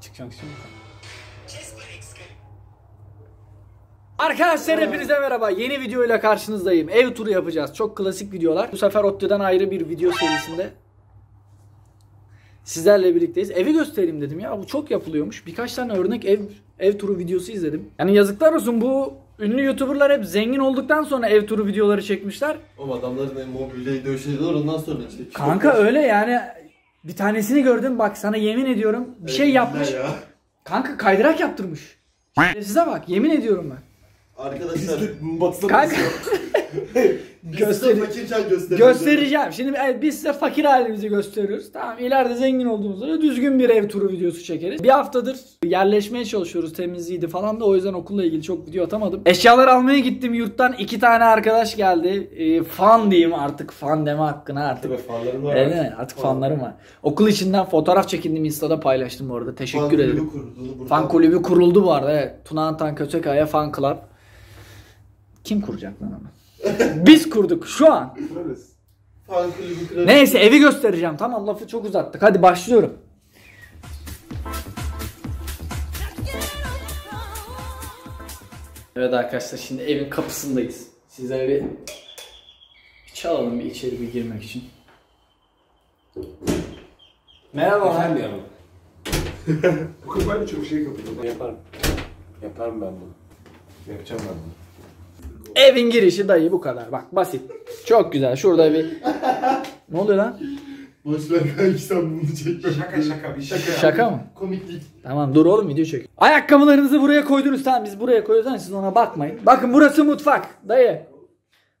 Çıkacak şimdi. Arkadaşlar hepinize merhaba. Yeni videoyla karşınızdayım. Ev turu yapacağız. Çok klasik videolar. Bu sefer ODTÜ'den ayrı bir video serisinde sizlerle birlikteyiz. Evi göstereyim dedim ya. Bu çok yapılıyormuş. Birkaç tane örnek ev ev turu videosu izledim. Yani yazıklar olsun bu ünlü YouTuber'lar hep zengin olduktan sonra ev turu videoları çekmişler. Oğlum adamların mobilyayı döşediler ondan sonra çekiyor. Kanka öyle yani bir tanesini gördüm bak sana yemin ediyorum bir şey yapmış. Ya. Kanka kaydırak yaptırmış. Size bak yemin ediyorum ben. Arkadaşlar Kanka göster göster fakirken göster. göstereceğim. Şimdi evet, biz size fakir halimizi gösteriyoruz. Tamam ileride zengin olduğumuzda da düzgün bir ev turu videosu çekeriz. Bir haftadır yerleşmeye çalışıyoruz temizliğiydi falan da o yüzden okulla ilgili çok video atamadım. Eşyalar almaya gittim yurttan iki tane arkadaş geldi. Ee, fan diyeyim artık fan deme hakkına artık. Tabii fanlarım var. Evet artık fanlarım var. Okul içinden fotoğraf çekindim Insta'da paylaştım bu arada. Teşekkür Fan ederim. Fan kulübü kuruldu bu arada. Evet. Tuna Antan Kösekaya Fan Club. Kim kuracak lan onu? Biz kurduk şu an. Kurarız. Fan kulübü kurarız. Neyse evi göstereceğim. Tamam lafı çok uzattık. Hadi başlıyorum. Evet arkadaşlar şimdi evin kapısındayız. Sizlere bir, bir çalalım bir içeri bir girmek için. Merhaba. Efendim yavrum. Bu kapıyla çok şey kapatıyor. Yaparım. Yaparım ben bunu. Yapacağım ben bunu. Evin girişi dayı bu kadar. Bak basit. Çok güzel. Şurada bir... ne oluyor lan? Boş ver kanki sen bunu çekme. Şaka şaka bir şaka. Şaka mı? Komiklik. Tamam dur oğlum video çek. Ayakkabılarınızı buraya koydunuz tamam biz buraya koyuyoruz ama siz ona bakmayın. Bakın burası mutfak dayı.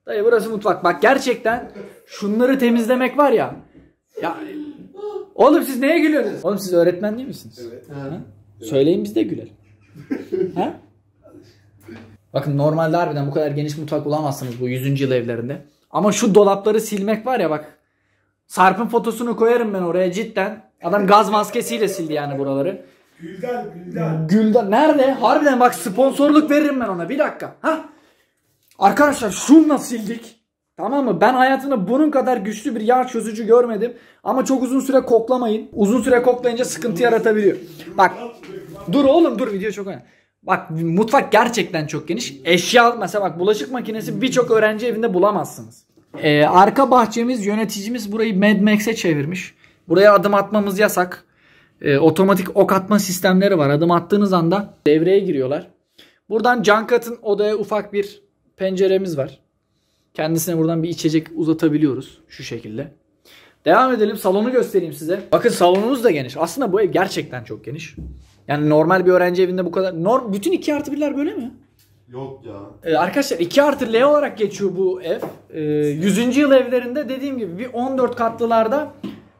Dayı burası mutfak. Bak gerçekten şunları temizlemek var ya. Ya Oğlum siz neye gülüyorsunuz? Oğlum siz öğretmen değil misiniz? Evet. Ha? Söyleyin biz de gülelim. ha? Bakın normalde harbiden bu kadar geniş mutfak bulamazsınız bu 100. yıl evlerinde. Ama şu dolapları silmek var ya bak. Sarp'ın fotosunu koyarım ben oraya cidden. Adam gaz maskesiyle sildi yani buraları. Gülden Gülden. Gülden nerede? Harbiden bak sponsorluk veririm ben ona. Bir dakika. Ha? Arkadaşlar şunla sildik. Tamam mı? Ben hayatımda bunun kadar güçlü bir yağ çözücü görmedim. Ama çok uzun süre koklamayın. Uzun süre koklayınca sıkıntı yaratabiliyor. Bak. Dur oğlum dur video çok önemli. Bak mutfak gerçekten çok geniş. Eşya mesela bak bulaşık makinesi birçok öğrenci evinde bulamazsınız. Ee, arka bahçemiz yöneticimiz burayı Mad Max'e çevirmiş. Buraya adım atmamız yasak. Ee, otomatik ok atma sistemleri var. Adım attığınız anda devreye giriyorlar. Buradan can katın odaya ufak bir penceremiz var. Kendisine buradan bir içecek uzatabiliyoruz şu şekilde. Devam edelim. Salonu göstereyim size. Bakın salonumuz da geniş. Aslında bu ev gerçekten çok geniş. Yani normal bir öğrenci evinde bu kadar. Norm, bütün 2 artı 1'ler böyle mi? Yok ya. Ee, arkadaşlar 2 artı L olarak geçiyor bu ev. Ee, 100. yıl evlerinde dediğim gibi bir 14 katlılarda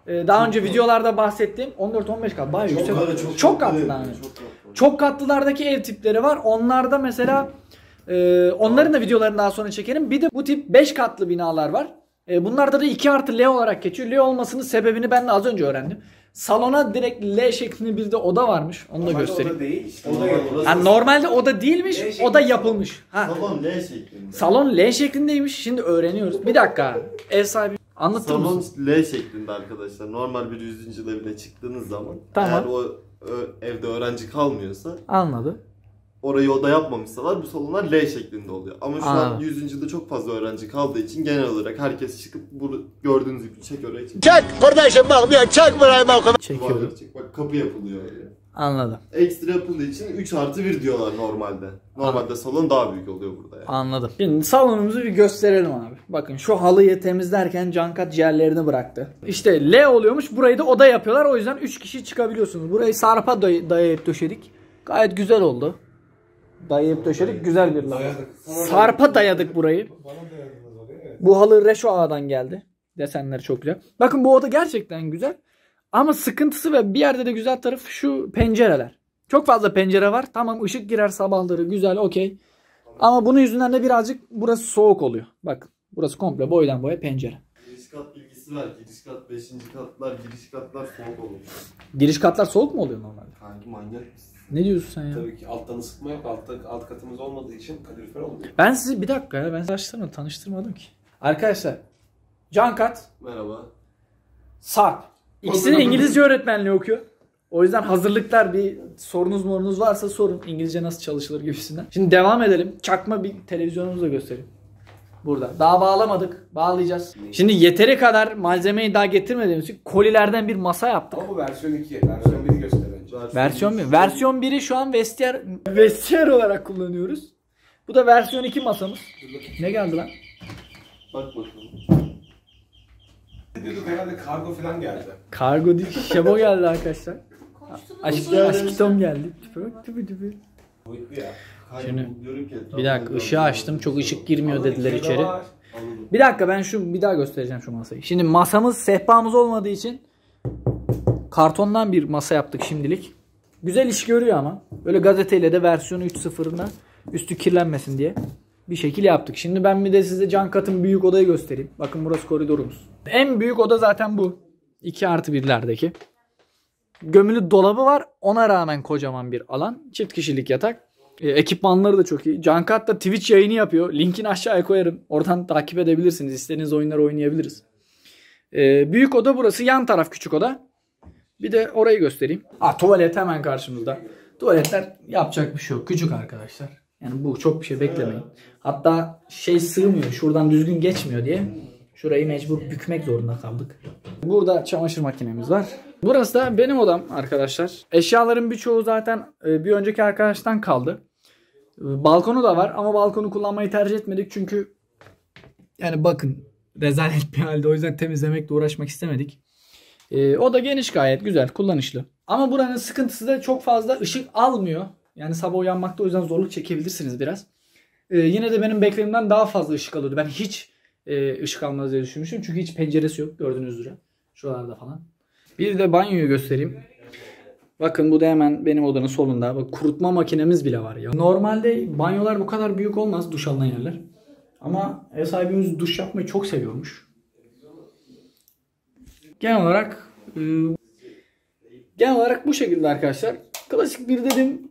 e, daha önce videolarda bahsettiğim 14-15 kat bayağı yüksek. Çok, Çok, çok, katlı yani. Çok katlı. Çok katlılardaki ev tipleri var. Onlarda mesela e, onların da videolarını daha sonra çekerim. Bir de bu tip 5 katlı binalar var. E, bunlarda da 2 artı L olarak geçiyor. L olmasının sebebini ben de az önce öğrendim. Salona direkt L şeklinde bir de oda varmış. Onu da Normalde göstereyim. O da değil. İşte O o da da yapılır. orası- Yani normalde oda değilmiş, şeklinde oda yapılmış. Ha. Salon L şeklinde. Salon L şeklindeymiş. Şimdi öğreniyoruz. Bir dakika. Ev sahibi anlatır Salon mısın? L şeklinde arkadaşlar. Normal bir 100. yıl evine çıktığınız zaman Tamam. eğer o ö- evde öğrenci kalmıyorsa Anladı. Orayı oda yapmamışsalar bu salonlar L şeklinde oluyor. Ama şu an Anladım. 100. yılda çok fazla öğrenci kaldığı için genel olarak herkes çıkıp bu gördüğünüz gibi çek orayı çek. Çek kardeşim bak bir çek burayı bak. Çekiyorum. Çek. Bak kapı yapılıyor öyle. Anladım. Ekstra yapıldığı için 3 artı 1 diyorlar normalde. Normalde salon daha büyük oluyor burada yani. Anladım. Şimdi salonumuzu bir gösterelim abi. Bakın şu halıyı temizlerken cankat ciğerlerini bıraktı. İşte L oluyormuş. Burayı da oda yapıyorlar. O yüzden 3 kişi çıkabiliyorsunuz. Burayı sarpa day- dayayıp döşedik. Gayet güzel oldu. Dayayıp döşedik. Güzel bir laf. Sarpa dayadık burayı. Bu halı Reşo Ağa'dan geldi. Desenleri çok güzel. Bakın bu oda gerçekten güzel. Ama sıkıntısı ve bir yerde de güzel tarafı şu pencereler. Çok fazla pencere var. Tamam ışık girer sabahları güzel okey. Ama bunun yüzünden de birazcık burası soğuk oluyor. Bakın burası komple boydan boya pencere. Giriş kat bilgisi ver. Giriş kat 5. katlar, giriş katlar soğuk olur. Giriş katlar soğuk mu oluyor normalde? Kanki manyak mısın? Ne diyorsun sen ya? Tabii ki alttan ısıtma yok. Altta, alt katımız olmadığı için kalorifer olmuyor. Ben sizi bir dakika ya ben sizi açtırmadım, tanıştırmadım ki. Arkadaşlar Cankat, Merhaba. Sarp. İkisi de İngilizce öğretmenliği okuyor. O yüzden hazırlıklar bir sorunuz morunuz varsa sorun. İngilizce nasıl çalışılır gibisinden. Şimdi devam edelim. Çakma bir televizyonumuzu da göstereyim. Burada. Daha bağlamadık. Bağlayacağız. Şimdi yeteri kadar malzemeyi daha getirmediğimiz için kolilerden bir masa yaptık. Ama bu versiyon 2. Versiyon 1'i göster Versiyon 1. Versiyon 1'i şu an vestiyer, vestiyer olarak kullanıyoruz. Bu da versiyon 2 masamız. Ne geldi lan? Bak bakalım. Diyorduk herhalde kargo falan geldi. Kargo değil. Şebo geldi arkadaşlar. Aşk, aşkitom geldi. Tüpü tüpü. Şimdi, Bir dakika ışığı açtım. Çok ışık girmiyor dediler içeri. Bir dakika ben şu bir daha göstereceğim şu masayı. Şimdi masamız sehpamız olmadığı için kartondan bir masa yaptık şimdilik. Güzel iş görüyor ama. Böyle gazeteyle de versiyonu 3.0'ına üstü kirlenmesin diye bir şekil yaptık. Şimdi ben bir de size can katın büyük odayı göstereyim. Bakın burası koridorumuz. En büyük oda zaten bu. 2 artı 1'lerdeki. Gömülü dolabı var. Ona rağmen kocaman bir alan. Çift kişilik yatak. E, ekipmanları da çok iyi. Cankat da Twitch yayını yapıyor. Linkini aşağıya koyarım. Oradan takip edebilirsiniz. İstediğiniz oyunları oynayabiliriz. E, büyük oda burası. Yan taraf küçük oda. Bir de orayı göstereyim. Aa, tuvalet hemen karşımızda. Tuvaletler yapacak bir şey yok. Küçük arkadaşlar. Yani bu çok bir şey beklemeyin. Hatta şey sığmıyor. Şuradan düzgün geçmiyor diye. Şurayı mecbur bükmek zorunda kaldık. Burada çamaşır makinemiz var. Burası da benim odam arkadaşlar. Eşyaların birçoğu zaten e, bir önceki arkadaştan kaldı. E, Balkonu da var ama balkonu kullanmayı tercih etmedik çünkü yani bakın rezalet bir halde o yüzden temizlemekle uğraşmak istemedik. E, o da geniş gayet güzel kullanışlı. Ama buranın sıkıntısı da çok fazla ışık almıyor. Yani sabah uyanmakta o yüzden zorluk çekebilirsiniz biraz. E, yine de benim beklediğimden daha fazla ışık alıyordu. Ben hiç e, ışık almaz diye düşünmüştüm. Çünkü hiç penceresi yok gördüğünüz üzere. Şuralarda falan. Bir de banyoyu göstereyim. Bakın bu da hemen benim odanın solunda. Bak kurutma makinemiz bile var ya. Normalde banyolar bu kadar büyük olmaz duş alınan yerler. Ama ev sahibimiz duş yapmayı çok seviyormuş. Genel olarak e, genel olarak bu şekilde arkadaşlar. Klasik bir dedim.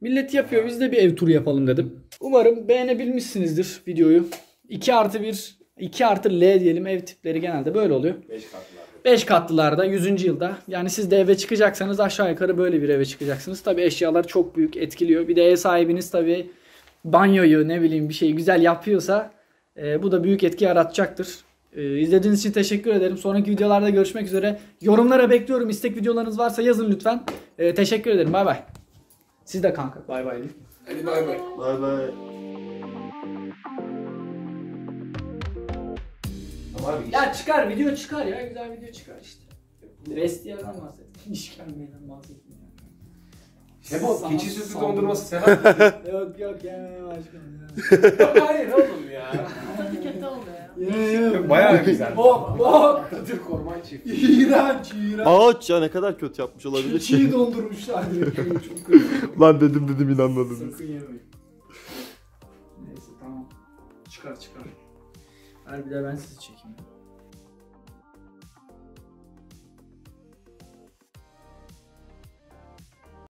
Millet yapıyor biz de bir ev turu yapalım dedim. Umarım beğenebilmişsinizdir videoyu. 2 artı 1 2 artı L diyelim ev tipleri genelde böyle oluyor. 5 katlılar. 5 katlılarda 100. yılda yani siz de eve çıkacaksanız aşağı yukarı böyle bir eve çıkacaksınız. Tabi eşyalar çok büyük etkiliyor. Bir de ev sahibiniz tabi banyoyu ne bileyim bir şey güzel yapıyorsa e, bu da büyük etki yaratacaktır. E, izlediğiniz için teşekkür ederim. Sonraki videolarda görüşmek üzere. Yorumlara bekliyorum. İstek videolarınız varsa yazın lütfen. E, teşekkür ederim. Bay bay. Siz de kanka. Bay bay. Hadi bay bay. Bay bay. Ya çıkar video çıkar ya. Güzel video çıkar işte. Vestiyerden bahset. İşkembeden bahsetmiyor. Şebo keçi sütü dondurması sever misin? Yok yok yemeye başkanım ya. Hayır oğlum ya. Tadı kötü oluyor ya. Ye, ye. Bayağı güzel. Bok bok. Kadir Korman çift. İğrenç iğrenç. Ağaç ya ne kadar kötü yapmış olabilir Çiğ dondurmuşlar direkt. Çok kötü. Lan dedim dedim inanmadınız. Sakın yemeyin. Neyse tamam. Çıkar çıkar. De ben sizi çekeyim.